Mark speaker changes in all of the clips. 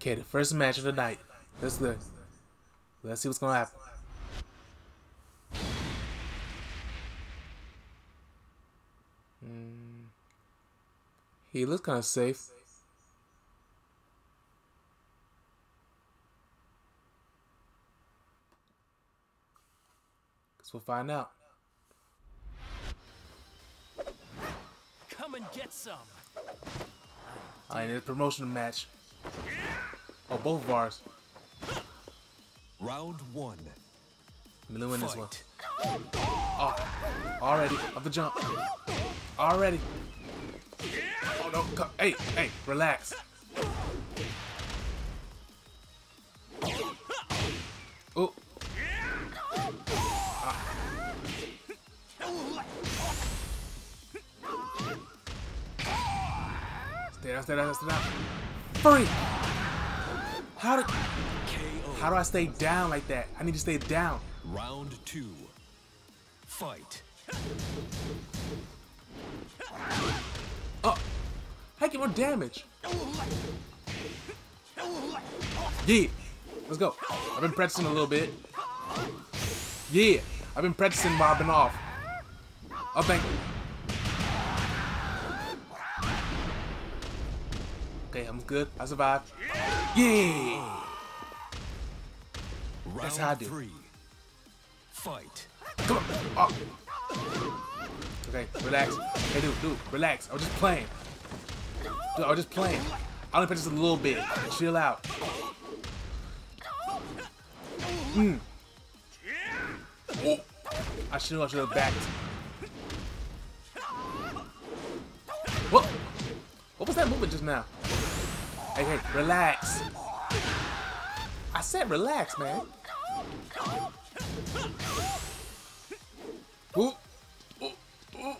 Speaker 1: Okay, the first match of the night. Let's look. Let's see what's gonna happen. Hmm. He looks kind of safe. Guess we'll find out.
Speaker 2: Come and get some.
Speaker 1: I need a promotion match. Oh, both of ours.
Speaker 3: Round one.
Speaker 1: I'm gonna win this one. Oh, already up the jump. Already. Oh no! co- Hey, hey, relax. Oh. Stay down, stay down, stay. Free. How do
Speaker 3: KO.
Speaker 1: how do I stay down like that? I need to stay down.
Speaker 3: Round two. Fight.
Speaker 1: Oh, I get more damage. Yeah, let's go. I've been practicing a little bit. Yeah, I've been practicing while I've been off. Oh, thank you. Okay, I'm good. I survived. Yeah.
Speaker 3: Round
Speaker 1: That's how I do.
Speaker 3: three. Fight.
Speaker 1: Come on. Oh. Okay, relax. Hey, dude, dude, relax. I was just playing. Dude, I was just playing. I only practiced a little bit. Chill out. Hmm. Oh. I should I should have backed. What? What was that movement just now? Hey, hey, relax. I said relax, man. Ooh. Ooh. Ooh.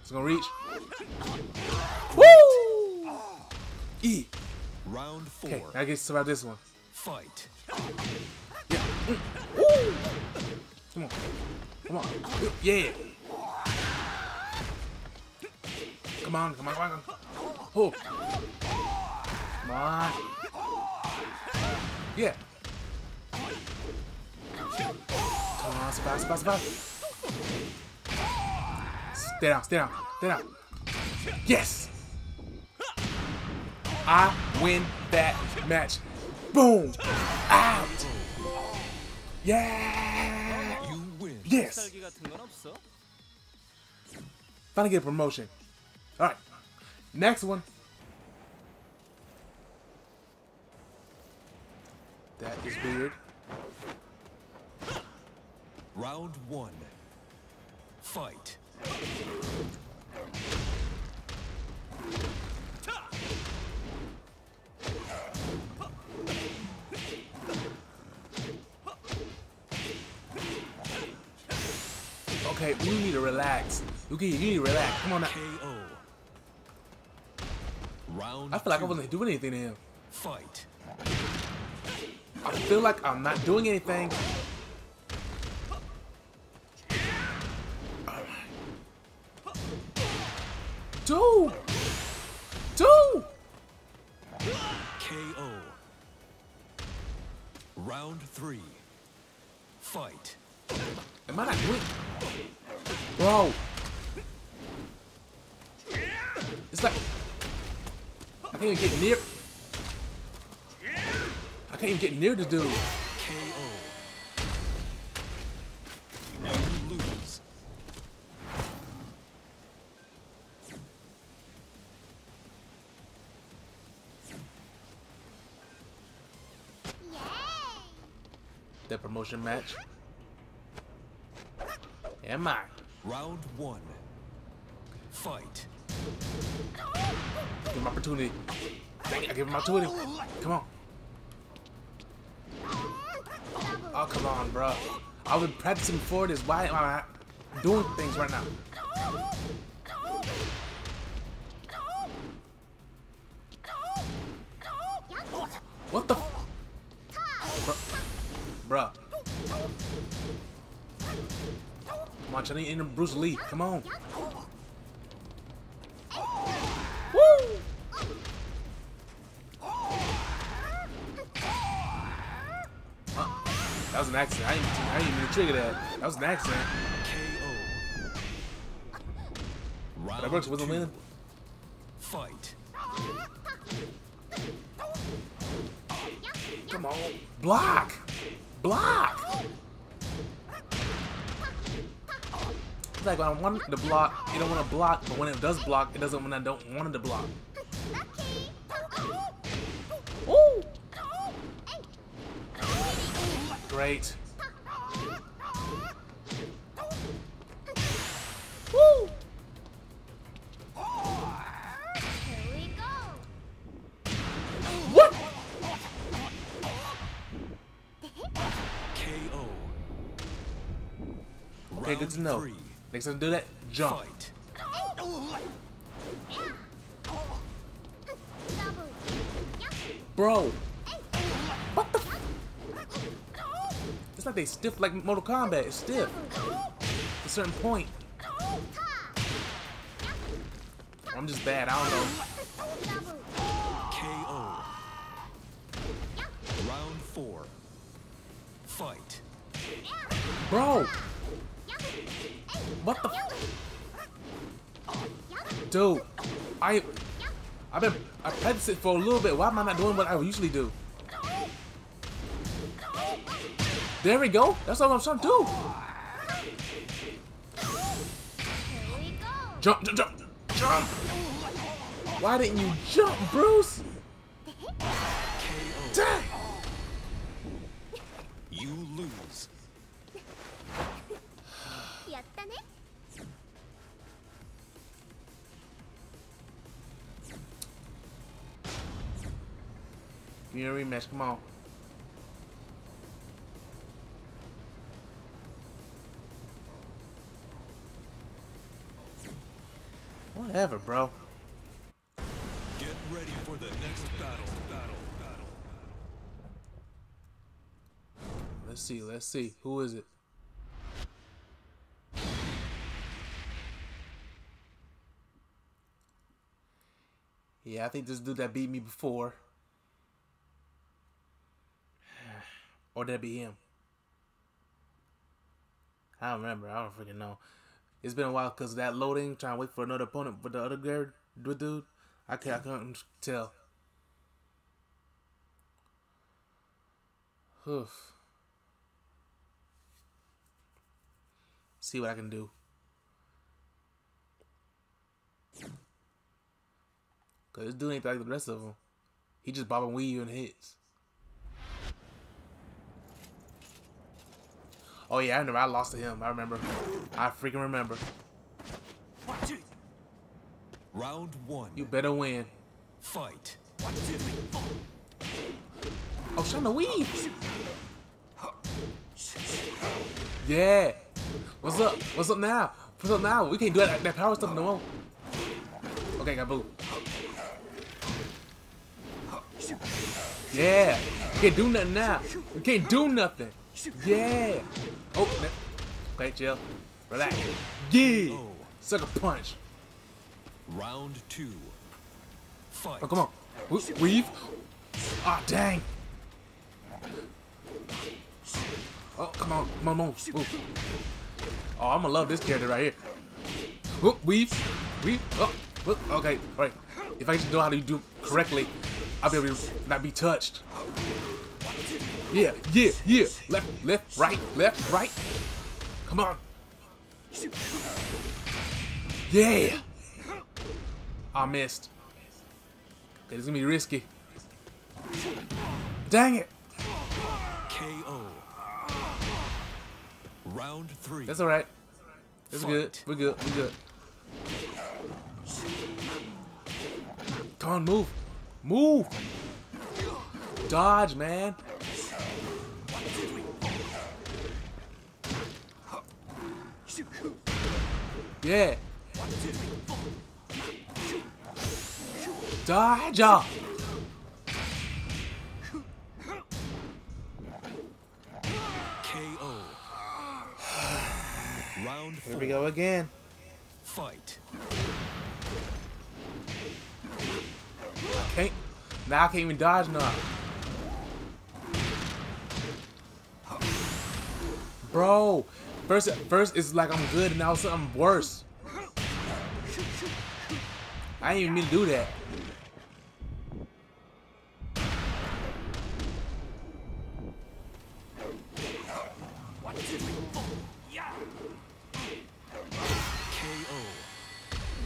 Speaker 1: It's gonna reach. Woo! E.
Speaker 3: Round four.
Speaker 1: Okay, I to survive this one.
Speaker 3: Fight.
Speaker 1: Yeah. Woo! Come on. Come on. Yeah. Come on, come on, come on. Oh. Come on. Yeah. Come on, survive, survive, survive. Stay down, stay down, stay down. Yes! I win that match. Boom! Out! Yeah! Yes! Finally get a promotion. Alright. Next one. That is weird.
Speaker 3: Round one. Fight.
Speaker 1: Okay, you need to relax. Yuki, you need to relax. Come on now.
Speaker 3: KO. Round
Speaker 1: I feel like I wasn't doing anything to him.
Speaker 3: Fight.
Speaker 1: I feel like I'm not doing anything. Dude! Dude!
Speaker 3: KO. Round three. Fight.
Speaker 1: Am I not doing Bro! I can't even get near... I can't even get near the dude.
Speaker 3: KO. You lose.
Speaker 1: The promotion match. Am I?
Speaker 3: Round one. Fight. Oh!
Speaker 1: Give him opportunity. Dang it, I give him opportunity. Come on. Oh, come on, bro. I've been practicing for this. Why am I doing things right now? What the? Bruh. Bruh. Come on, Johnny, in Bruce Lee. Come on. I didn't, even trigger that. That was an accident.
Speaker 3: KO. Round
Speaker 1: That works. Wasn't winning.
Speaker 3: Fight.
Speaker 1: Come on. Block. Block. It's like when I want to block, you don't want to block, but when it does block, it doesn't when I don't want it to block. Ooh. Great. Okay, good to know. Next time I do that, jump.
Speaker 3: Fight.
Speaker 1: Bro. What the? It's like they stiff like Mortal Kombat. It's stiff. At a certain point. I'm just bad. I don't know.
Speaker 3: KO. Round four. Fight.
Speaker 1: Bro. What the? Dude. I. I've been. I practiced it for a little bit. Why am I not doing what I usually do? There we go. That's all I'm trying to do.
Speaker 4: Here we go.
Speaker 1: Jump, jump, jump, jump. Why didn't you jump, Bruce? Me a rematch. Come on. Whatever, bro.
Speaker 3: Get ready for the next battle. Battle. Battle.
Speaker 1: Let's see. Let's see. Who is it? Yeah, I think this dude that beat me before. Or that be him. I don't remember. I don't freaking know. It's been a while because that loading, trying to wait for another opponent, but the other the dude, I can't, I couldn't tell. Oof. See what I can do. Cause this dude ain't like the rest of them. He just bobbing weave and hits. Oh yeah, I remember. I lost to him. I remember. I freaking remember.
Speaker 3: Round one.
Speaker 1: You better win.
Speaker 3: Fight.
Speaker 1: Oh, trying to weave. Yeah. What's up? What's up now? What's up now? We can't do that, that power stuff no more. Okay, got boo. Yeah. We can't do nothing now. We can't do nothing. Yeah. Oh, okay, chill. Relax. Yeah.
Speaker 3: Oh.
Speaker 1: Sucker punch.
Speaker 3: Round two. Fight.
Speaker 1: Oh, come on. We- Weave. Ah, dang. Oh, come on. Come on, move. move. Oh, I'm gonna love this character right here. Whoop, weave. Weave. Oh, whoop. Okay, all right. If I just know how to do it correctly, I'll be able to not be touched. Yeah, yeah, yeah. Left, left, right, left, right. Come on. Yeah. I missed. Okay, this is gonna be risky. Dang it.
Speaker 3: KO. Round three.
Speaker 1: That's alright. That's good. We're good. We're good. Come on, move. Move. Dodge, man. Yeah. Dodge up.
Speaker 3: KO. Round four.
Speaker 1: Here we go again.
Speaker 3: Fight.
Speaker 1: Can't. Now I can't even dodge now. Bro, first first it's like I'm good and now something worse. I didn't even mean to do that.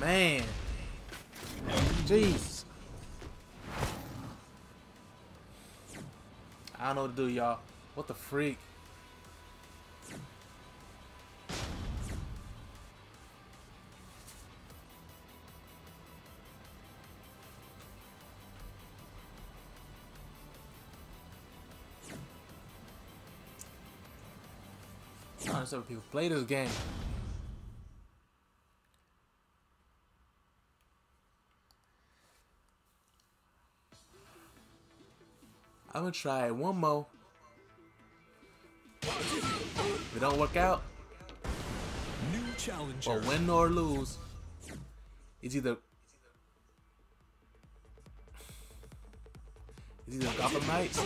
Speaker 1: Man. Jeez. I don't know what to do, y'all. What the freak? I don't understand when people play this game. I'm gonna try one more. If it don't work out,
Speaker 3: New challenger.
Speaker 1: or win or lose, it's either it's either Gotham Knights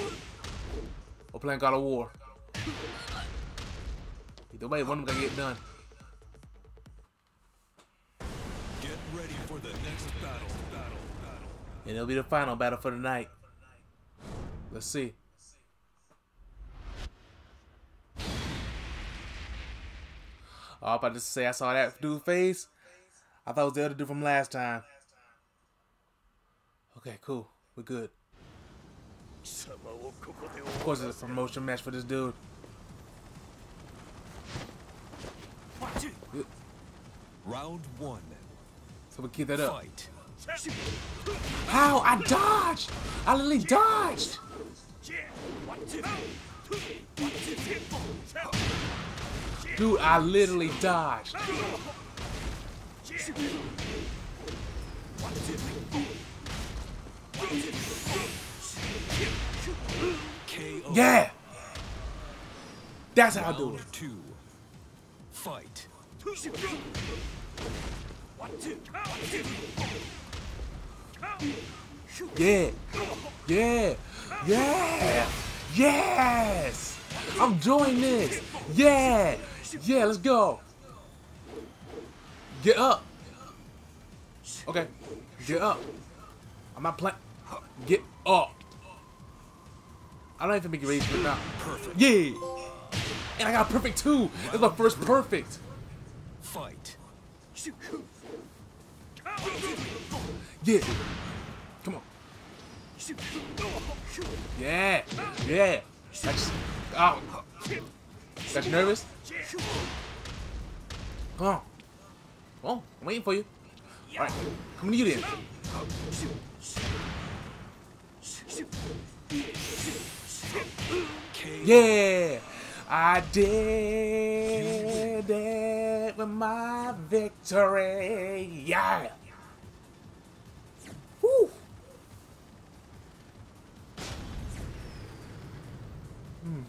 Speaker 1: or playing God of War. Either way, one of them gotta get done.
Speaker 3: Get ready for the next battle. Battle. Battle.
Speaker 1: And it'll be the final battle for the night. Let's see. Oh, I'm about to say I saw that dude's face. I thought it was the other dude from last time. Okay, cool. We're good. Of course, it's a promotion match for this dude.
Speaker 3: Round one.
Speaker 1: So we keep that up.
Speaker 3: Fight.
Speaker 1: How? I dodged! I literally dodged! Dude, I literally dodged. Yeah! That's how I do it.
Speaker 3: two. Fight.
Speaker 1: Yeah! Yeah! Yeah! Yes! I'm doing this! Yeah! Yeah, let's go! Get up! Okay, get up. I'm not playing. Get up. I don't even make it ready for it now.
Speaker 3: Perfect.
Speaker 1: Yeah! And I got perfect too! It's my first perfect!
Speaker 3: Fight.
Speaker 1: Yeah! Come on. Yeah! Yeah! That's, oh. Got you nervous? Come on. On, I'm waiting for you. Alright, come to you then. Yeah! I did it with my victory. Yeah! Woo! Hmm.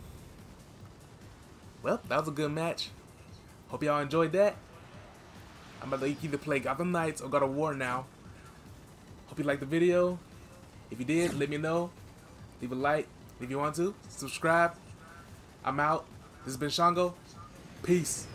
Speaker 1: Well, that was a good match. Hope y'all enjoyed that. I'm about to either play Gotham Knights or God of War now. Hope you liked the video. If you did, let me know. Leave a like if you want to. Subscribe. I'm out. This has been Shango. Peace.